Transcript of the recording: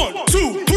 One, two,